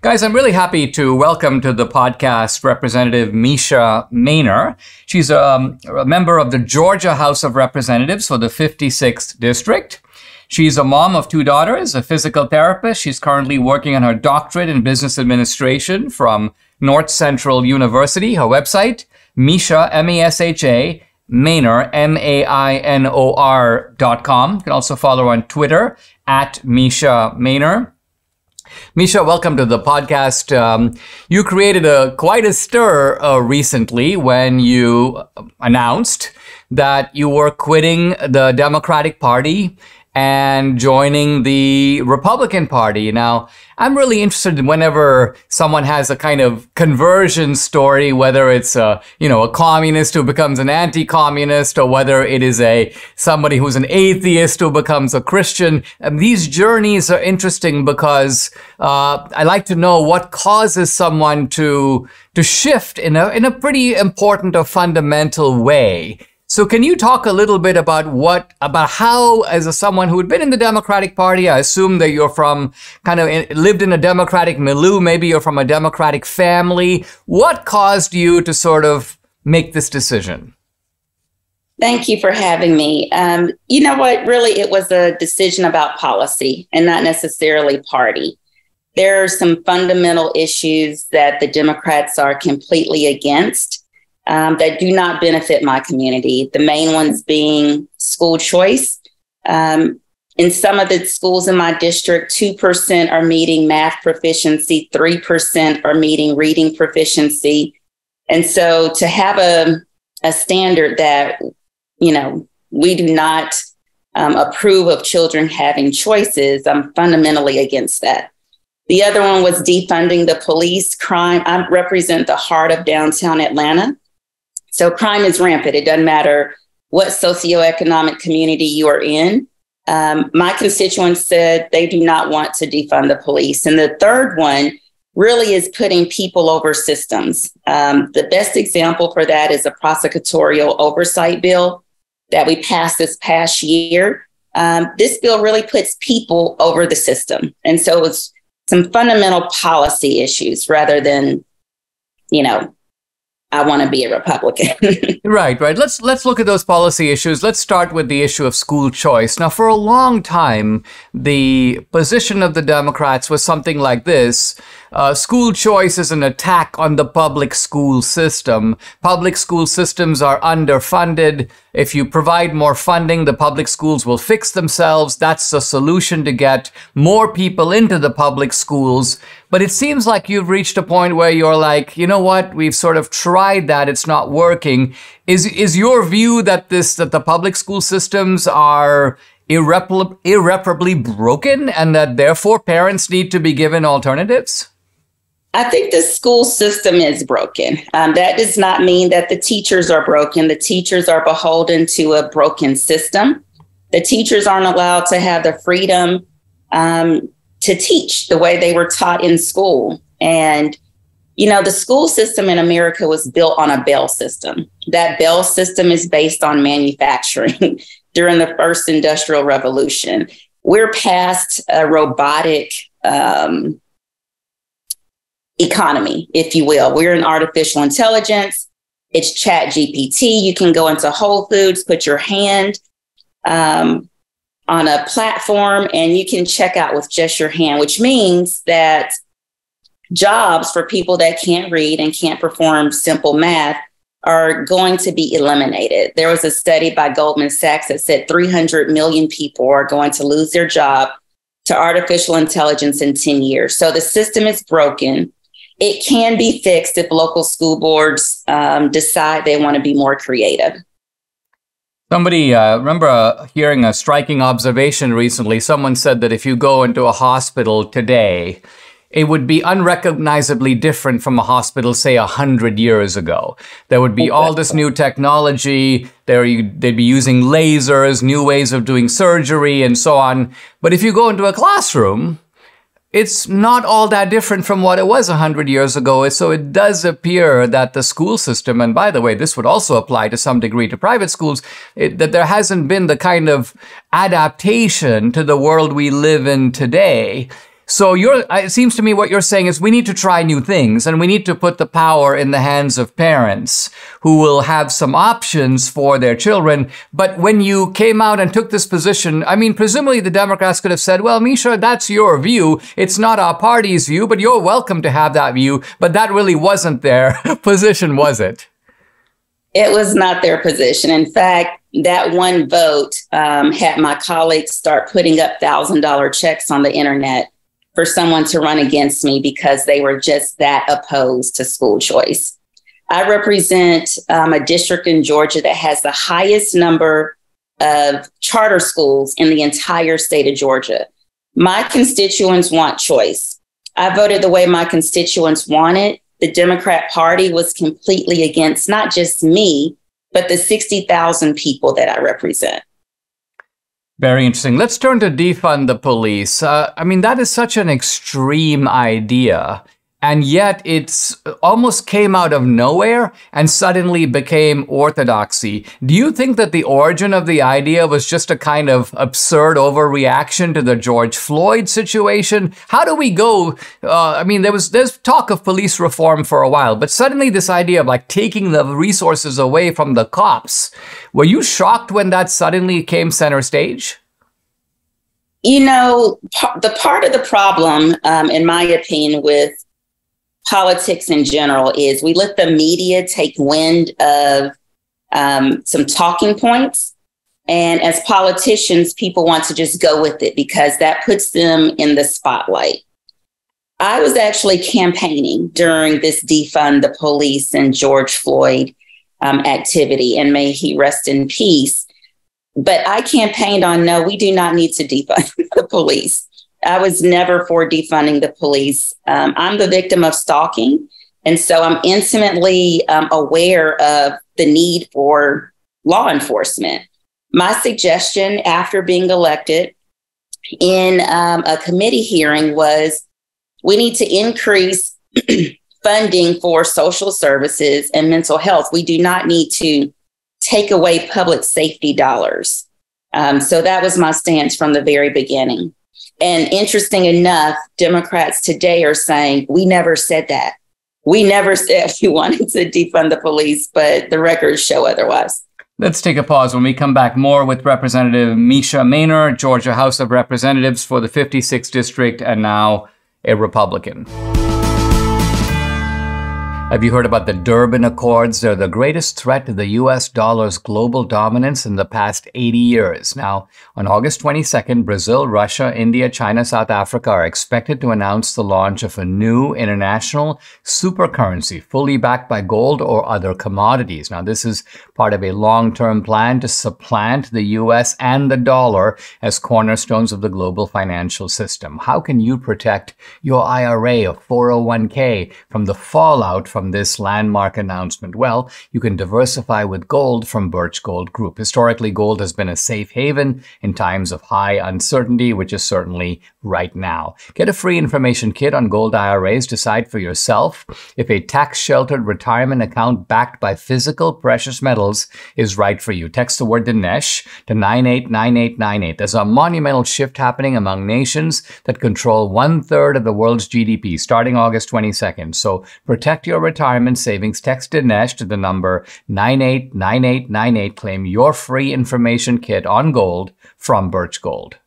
Guys, I'm really happy to welcome to the podcast Representative Mesha Mainor. She's um, a member of the Georgia House of Representatives for the 56th District. She's a mom of two daughters, a physical therapist. She's currently working on her doctorate in business administration from North Central University. Her website, Mesha, M-E-S-H-A, Mainor, M-A-I-N-O-R dot com. You can also follow her on Twitter at Mesha Mainor. Mesha, welcome to the podcast. Um, you created a quite a stir uh, recently when you announced that you were quitting the Democratic Party and joining the Republican Party. Now, I'm really interested in whenever someone has a kind of conversion story, whether it's a, you know, a communist who becomes an anti-communist or whether it is a, somebody who's an atheist who becomes a Christian. And these journeys are interesting because, uh, I like to know what causes someone to, to shift in a, in a pretty important or fundamental way. So can you talk a little bit about what, about how, as a, someone who had been in the Democratic Party, I assume that you're from kind of in, lived in a Democratic milieu, maybe you're from a Democratic family. What caused you to sort of make this decision? Thank you for having me. Um, you know what? Really, it was a decision about policy and not necessarily party. There are some fundamental issues that the Democrats are completely against um, that do not benefit my community. The main ones being school choice. Um, in some of the schools in my district, 2% are meeting math proficiency, 3% are meeting reading proficiency. And so to have a, a standard that, you know, we do not um, approve of children having choices, I'm fundamentally against that. The other one was defunding the police crime. I represent the heart of downtown Atlanta. So crime is rampant. It doesn't matter what socioeconomic community you are in. Um, my constituents said they do not want to defund the police. And the third one really is putting people over systems. Um, the best example for that is a prosecutorial oversight bill that we passed this past year. Um, this bill really puts people over the system. And so it's some fundamental policy issues rather than, you know, I want to be a Republican. right, right. Let's let's look at those policy issues. Let's start with the issue of school choice. Now, for a long time, the position of the Democrats was something like this: uh, school choice is an attack on the public school system. Public school systems are underfunded. If you provide more funding, the public schools will fix themselves. That's the solution to get more people into the public schools. But it seems like you've reached a point where you're like, you know what? We've sort of tried that. It's not working. Is, is your view that this, that the public school systems are irreparably, irreparably broken and that therefore parents need to be given alternatives? I think the school system is broken. Um, that does not mean that the teachers are broken. The teachers are beholden to a broken system. The teachers aren't allowed to have the freedom um, to teach the way they were taught in school. And, you know, the school system in America was built on a bell system. That bell system is based on manufacturing during the first industrial revolution. We're past a robotic, um, economy, if you will. We're in artificial intelligence. It's chat GPT. You can go into Whole Foods, put your hand um, on a platform, and you can check out with just your hand, which means that jobs for people that can't read and can't perform simple math are going to be eliminated. There was a study by Goldman Sachs that said 300 million people are going to lose their job to artificial intelligence in 10 years. So the system is broken it can be fixed if local school boards um, decide they want to be more creative. Somebody, uh, remember uh, hearing a striking observation recently. Someone said that if you go into a hospital today, it would be unrecognizably different from a hospital, say, a hundred years ago. There would be all this new technology. There, they'd be using lasers, new ways of doing surgery, and so on. But if you go into a classroom, it's not all that different from what it was 100 years ago. So it does appear that the school system, and by the way, this would also apply to some degree to private schools, it, that there hasn't been the kind of adaptation to the world we live in today. So you're, it seems to me what you're saying is we need to try new things and we need to put the power in the hands of parents who will have some options for their children. But when you came out and took this position, I mean, presumably the Democrats could have said, well, Mesha, that's your view. It's not our party's view, but you're welcome to have that view. But that really wasn't their position, was it? It was not their position. In fact, that one vote um, had my colleagues start putting up thousand dollar checks on the internet for someone to run against me because they were just that opposed to school choice. I represent um, a district in Georgia that has the highest number of charter schools in the entire state of Georgia. My constituents want choice. I voted the way my constituents wanted. The Democrat Party was completely against not just me, but the 60,000 people that I represent. Very interesting. Let's turn to defund the police. Uh, I mean, that is such an extreme idea and yet it's almost came out of nowhere and suddenly became orthodoxy. Do you think that the origin of the idea was just a kind of absurd overreaction to the George Floyd situation? How do we go? Uh, I mean, there was there's talk of police reform for a while, but suddenly this idea of like taking the resources away from the cops. Were you shocked when that suddenly came center stage? You know, the part of the problem, um, in my opinion, with politics in general is we let the media take wind of um, some talking points. And as politicians, people want to just go with it because that puts them in the spotlight. I was actually campaigning during this defund the police and George Floyd um, activity, and may he rest in peace. But I campaigned on no, we do not need to defund the police. I was never for defunding the police. Um, I'm the victim of stalking. And so I'm intimately um, aware of the need for law enforcement. My suggestion after being elected in um, a committee hearing was we need to increase funding for social services and mental health. We do not need to take away public safety dollars. Um, so that was my stance from the very beginning. And interesting enough, Democrats today are saying, we never said that. We never said we wanted to defund the police, but the records show otherwise. Let's take a pause. When we come back, more with Representative Mesha Mainor, Georgia House of Representatives for the 56th District, and now a Republican. Have you heard about the Durban Accords? They're the greatest threat to the US dollar's global dominance in the past 80 years. Now, on August 22nd, Brazil, Russia, India, China, South Africa are expected to announce the launch of a new international supercurrency fully backed by gold or other commodities. Now, this is part of a long term plan to supplant the US and the dollar as cornerstones of the global financial system. How can you protect your IRA or 401k from the fallout from from this landmark announcement? Well, you can diversify with gold from Birch Gold Group. Historically, gold has been a safe haven in times of high uncertainty, which is certainly right now. Get a free information kit on gold IRAs. Decide for yourself if a tax sheltered retirement account backed by physical precious metals is right for you. Text the word Dinesh to 989898. There's a monumental shift happening among nations that control one third of the world's GDP starting August 22nd. So protect your retirement savings, text Dinesh to the number 989898. Claim your free information kit on gold from Birch Gold.